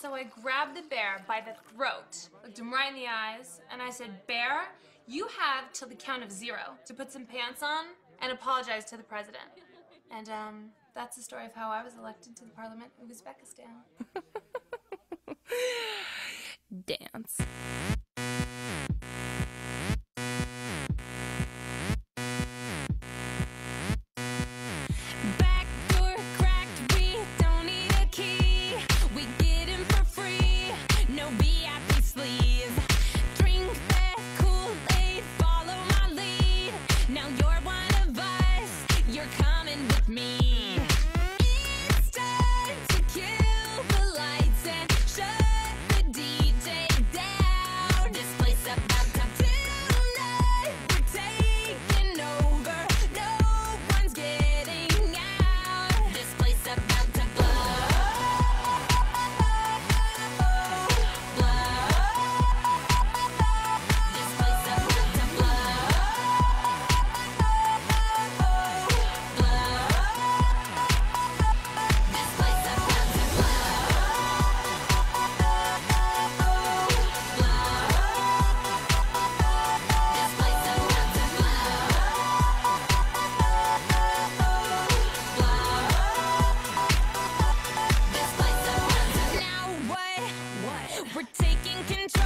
So I grabbed the bear by the throat, looked him right in the eyes, and I said, Bear, you have till the count of zero to put some pants on and apologize to the president. And um, that's the story of how I was elected to the parliament of Uzbekistan. Dance. We're taking control.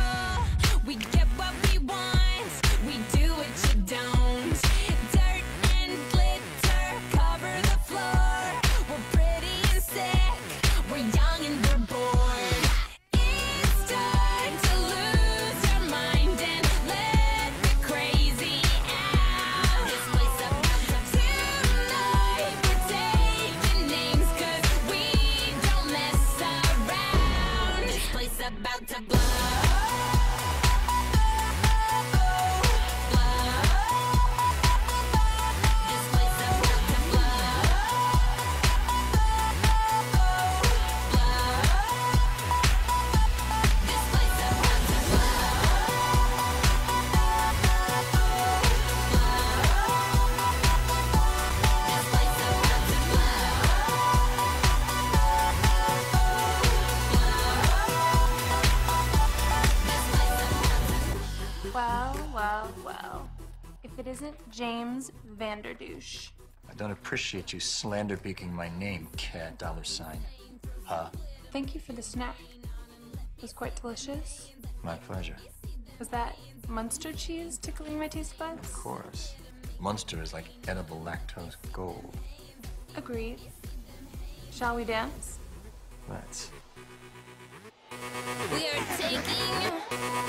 Well, well, well. If it isn't James Vanderdouche. I don't appreciate you slander beaking my name, cat dollar sign. Huh? Thank you for the snack. It was quite delicious. My pleasure. Was that Munster cheese tickling my taste buds? Of course. Munster is like edible lactose gold. Agreed. Shall we dance? Let's. We are taking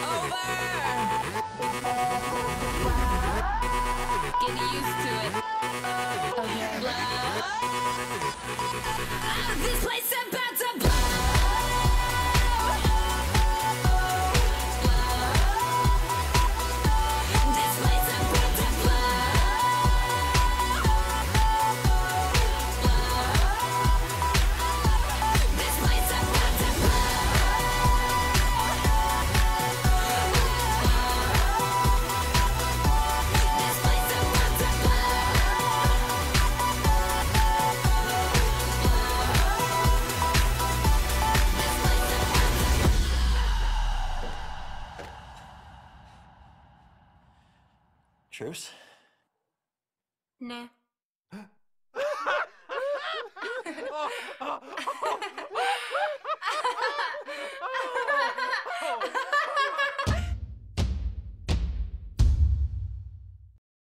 over. Thank you. Truce? Nah.